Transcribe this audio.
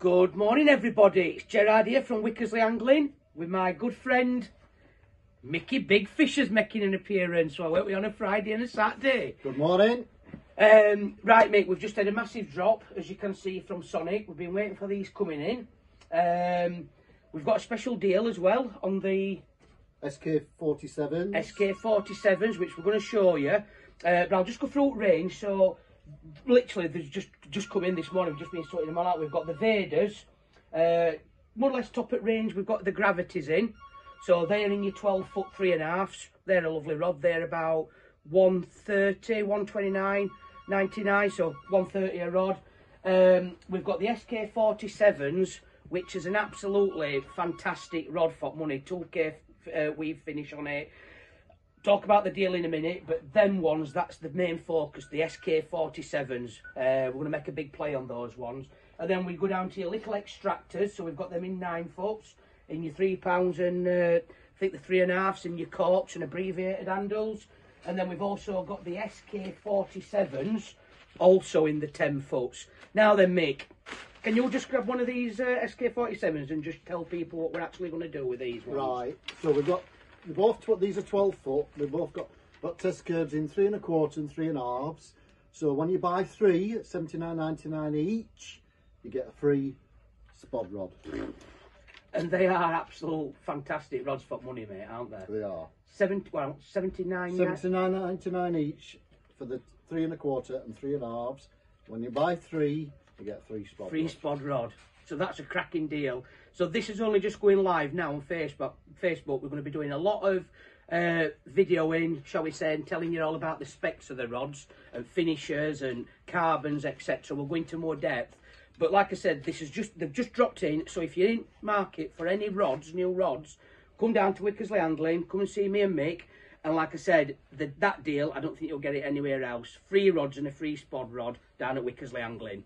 Good morning, everybody. It's Gerard here from Wickersley Angling with my good friend Mickey Big Fisher's making an appearance. So I went we on a Friday and a Saturday. Good morning. Um, right, mate, we've just had a massive drop, as you can see from Sonik. We've been waiting for these coming in. Um, we've got a special deal as well on the SK47. SK47s, which we're going to show you. Uh, but I'll just go through range. So, literally, there's just just come in this morning. We've just been sorting them all out. We've got the Vaders, uh, more or less top at range. We've got the Gravities in. So they're in your 12 foot three and a halfs. They're a lovely rod. They're about 130, 129, 99. So 130 a rod. Um, we've got the SK47s, which is an absolutely fantastic rod for money. 2K uh, weave finish on it talk about the deal in a minute, but them ones, that's the main focus, the SK47s. Uh, we're going to make a big play on those ones. And then we go down to your little Xtractors, so we've got them in nine foots, in your three pounds and uh, I think the three and a halfs in your corks and abbreviated handles. And then we've also got the SK47s, also in the 10 foots. Now then, Mick, can you just grab one of these uh, SK47s and just tell people what we're actually going to do with these ones? Right. So we've got we both tw- these are 12 foot. We've both got got test curves in three and a quarter and three and a halves. So when you buy three at 79.99 each, you get a free spod rod. And they are absolute fantastic rods for money, mate, aren't they? They are 70, well, 79, 79.99 each for the three and a quarter and three and a halves. When you buy three, you get three spod. free rod. spod rod. So that's a cracking deal. So this is only just going live now on Facebook. Facebook, we're going to be doing a lot of uh, videoing, shall we say, and telling you all about the specs of the rods and finishers and carbons, etc. We'll go into more depth. But like I said, this is just they've just dropped in. So if you're in market for any rods, new rods, come down to Wickersley Angling, come and see me and Mick. And like I said, the, that deal, I don't think you'll get it anywhere else. Free rods and a free spod rod down at Wickersley Angling.